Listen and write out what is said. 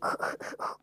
呵呵呵